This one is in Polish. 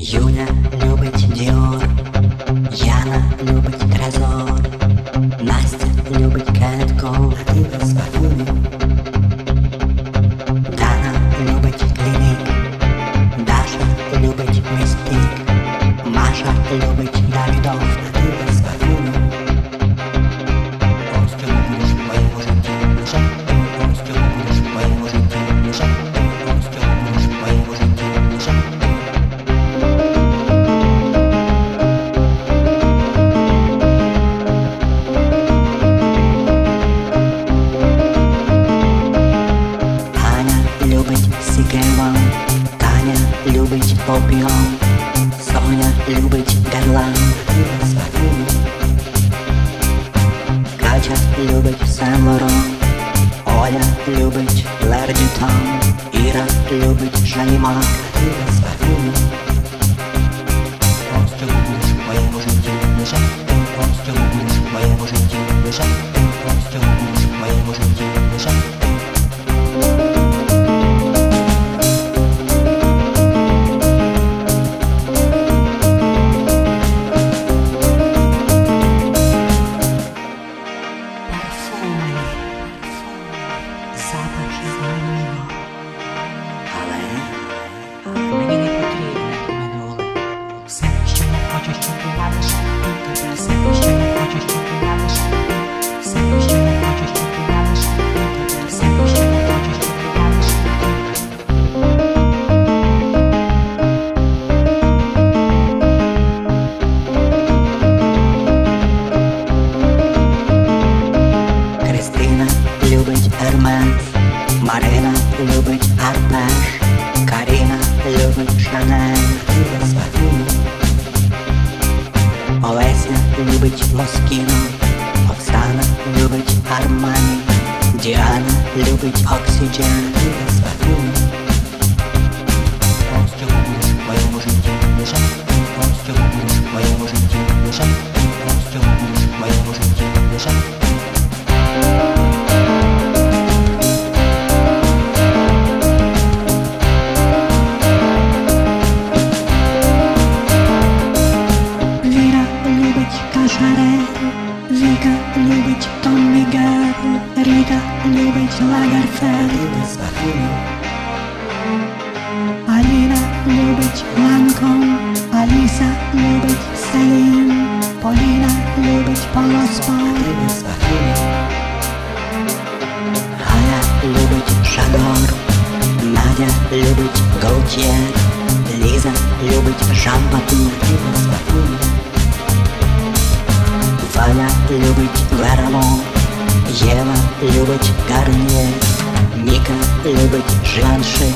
Юля любить Діор, Яна любить пива Таня любить попіо Соня любить горла Катя любить сен Оля любить Лердітон Ира, любить Жалімак Спокійно Любить Ермен, Марина любить Арпеш, Каріна любить Шанель. Олеся любить Москіну, Оксана любить Армані, Діана любить Оксіджен і Веспагіну. Wika lubić Tommy Garden Rita lubić Lagerfeld Alina lubić Lancom Alisa lubić Celine Polina lubić Polo Haja lubić Szagor Nadia lubić Gautier Liza lubić Jean-Baptiste любить гарне, Ника любить жанши